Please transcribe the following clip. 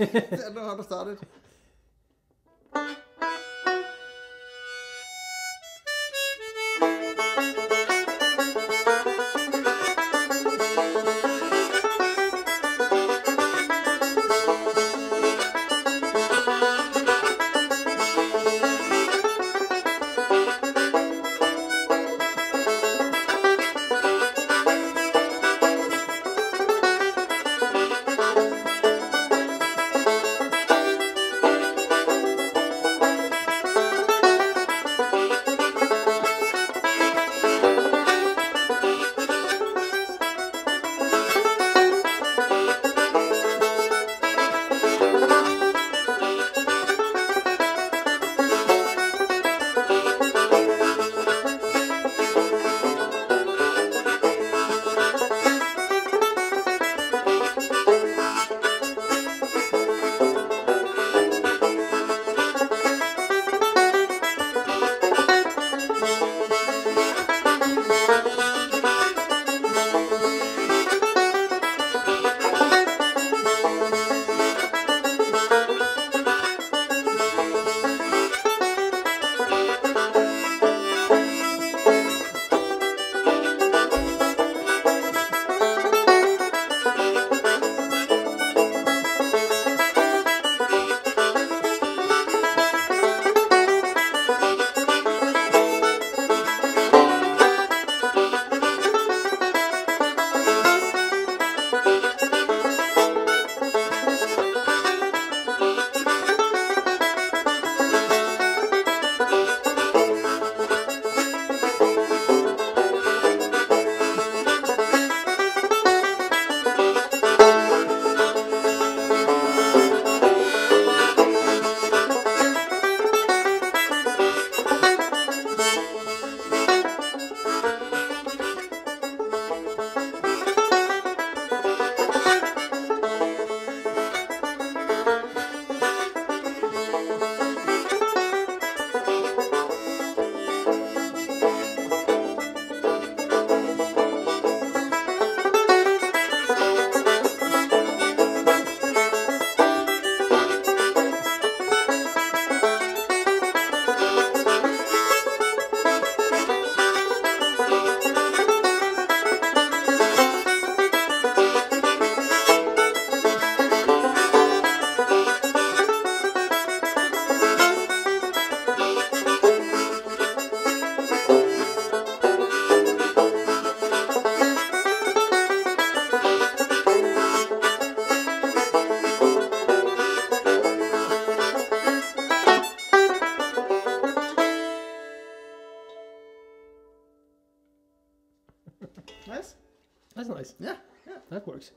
I don't know how to start it. Nice. That's nice. Yeah, yeah. That works.